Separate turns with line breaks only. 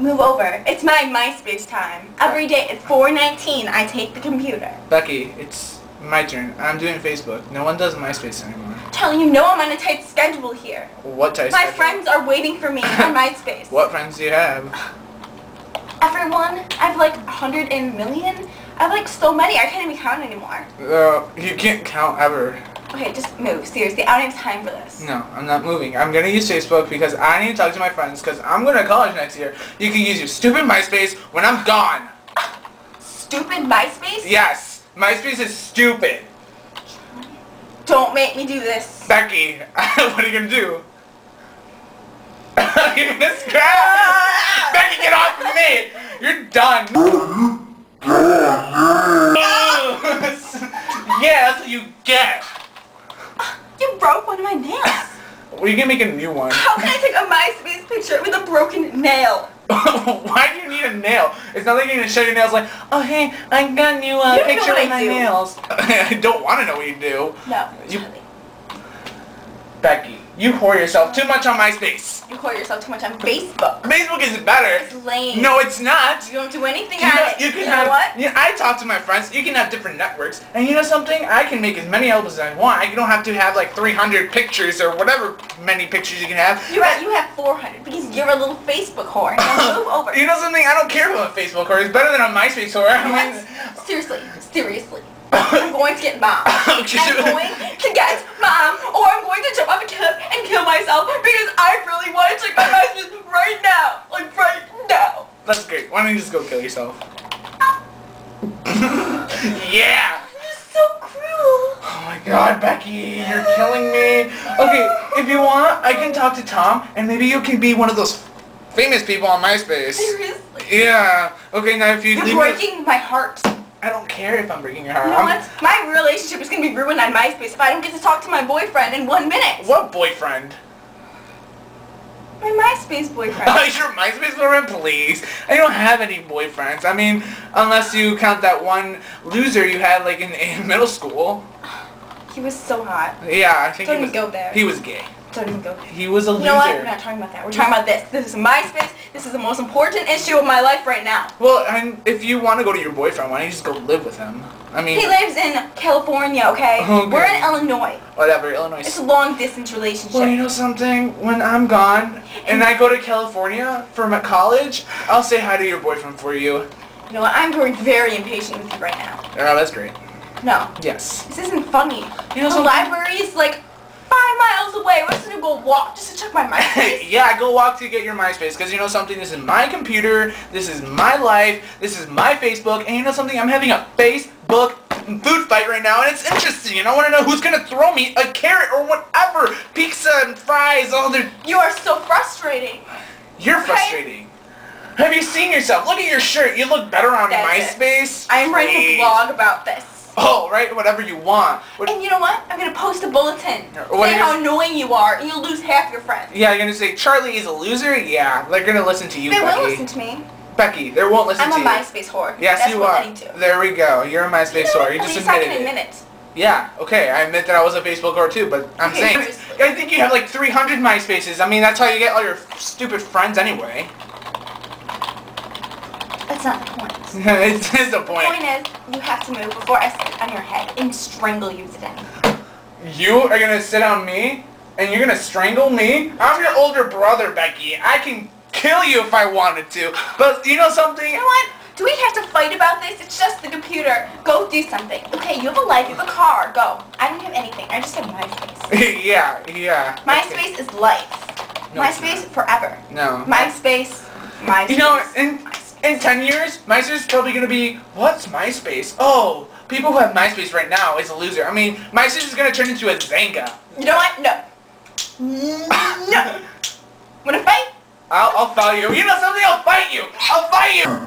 Move over. It's my MySpace time. Every day at 4.19, I take the computer.
Becky, it's my turn. I'm doing Facebook. No one does MySpace anymore.
Telling you, no, I'm on a tight schedule here.
What type?
My
schedule?
friends are waiting for me on MySpace.
What friends do you have?
Everyone. I have like a hundred and million. I have like so many, I can't even count anymore.
Uh, you can't count ever.
Okay, just move. Seriously, I don't have time for this.
No, I'm not moving. I'm gonna use Facebook because I need to talk to my friends because I'm going to college next year. You can use your stupid MySpace when I'm gone.
Stupid MySpace?
Yes, MySpace is stupid.
Don't make me do this.
Becky, what are you gonna do? You're gonna scrap. Becky, get off of me! You're done. yeah, that's what you get.
Broke one of my nails.
Well, you can make a new one.
How can I take a MySpace picture with a broken nail?
Why do you need a nail? It's not like you're gonna show your nails like, oh hey, I got a new uh,
You
picture with my
do.
nails. I don't want to know what you do.
No.
You- Becky, you whore yourself too much on MySpace.
You call yourself too much on Facebook.
Facebook is better.
It's lame.
No, it's not.
You don't do anything
You,
on
know,
it.
you can
know
have.
what?
Yeah, I talk to my friends. You can have different networks, and you know something? I can make as many albums as I want. You don't have to have like 300 pictures or whatever many pictures you can have.
You're right, you have 400 because you're a little Facebook whore. Move over.
You know something? I don't care about Facebook or it's better than a MySpace or I mean,
Seriously, seriously. I'm going to get mom. I'm going to get mom, or I'm going to jump off a cliff and kill myself because I really want to check my messages right now. Like right now.
That's great. Why don't you just go kill yourself? yeah.
You're so cruel.
Oh my god, Becky, you're killing me. Okay, if you want, I can talk to Tom, and maybe you can be one of those famous people on MySpace.
Seriously.
Yeah. Okay, now if you
You're breaking my heart.
I don't care if I'm breaking your heart.
You know what? My relationship is going to be ruined on MySpace if I don't get to talk to my boyfriend in one minute.
What boyfriend?
My MySpace boyfriend.
Oh, your MySpace boyfriend, please. I don't have any boyfriends. I mean, unless you count that one loser you had like in, in middle school.
he was so hot.
Yeah, I think
Don't
he was,
go there.
He was gay.
Don't even go there.
He was a
You
loser.
know what? We're not talking about that. We're talking about this. This is MySpace. This is the most important issue of my life right now.
Well, and if you want to go to your boyfriend, why don't you just go live with him? I mean,
He lives in California, okay?
Okay.
We're in Illinois.
whatever, Illinois.
It's a long distance relationship.
Well, you know something? When I'm gone and I go to California for my college, I'll say hi to your boyfriend for you.
You know what? I'm growing very impatient with you right now.
Oh, that's great.
No,
Yes.
this isn't funny.
You know
the library is like five miles away. We're just gonna go walk just to check my MySpace.
yeah, go walk to get your MySpace, because you know something? This is my computer, this is my life, this is my Facebook, and you know something? I'm having a Facebook food fight right now, and it's interesting, and I want to know who's going to throw me a carrot or whatever, pizza and fries, all the...
you are so frustrating.
You're
Okay.
frustrating. Have you seen yourself? Look at your shirt. You look better on
That's.
MySpace.
I am writing a blog about this.
Oh, right, whatever you want. What-
And you know what? I'm gonna post a bulletin saying how annoying you are, and you'll lose half your friends.
yeah, you're going to say, Charlie is a loser? Yeah, they're going to listen to you,
They
Becky.
will listen to me.
Becky, they won't listen
I'm
to
a
you.
MySpace whore.
Yes,
That's
you are. There we go. You're a MySpace
You know,
whore. You just
least I
admitted
can
it.
admit it.
Yeah, okay, I admit that I was a Facebook whore too, but I'm
Okay,
saying,
seriously.
I think you have like 300 MySpaces. I mean, that's how you get all your stupid friends anyway.
That's not the point.
it's just the
The
point.
point is, you have to move before I sit on your head and strangle you to death.
You are gonna sit on me, and you're gonna strangle me? I'm your older brother, Becky. I can kill you if I wanted to. But you know something?
You know what? Do we have to fight about this? It's just the computer. Go do something. Okay, you have a life, you have a car. Go. I don't have anything. I just have MySpace.
yeah, yeah. okay.
MySpace is life.
No,
MySpace forever.
No.
MySpace. MySpace.
You know, in in ten years, MySpace is probably gonna be what's MySpace? Oh, people who have MySpace right now is a loser. I mean, MySpace is gonna turn into a Xanga.
You know what? No. No. Wanna fight?
I'll I'll fight you. You know something? I'll fight you. I'll fight you.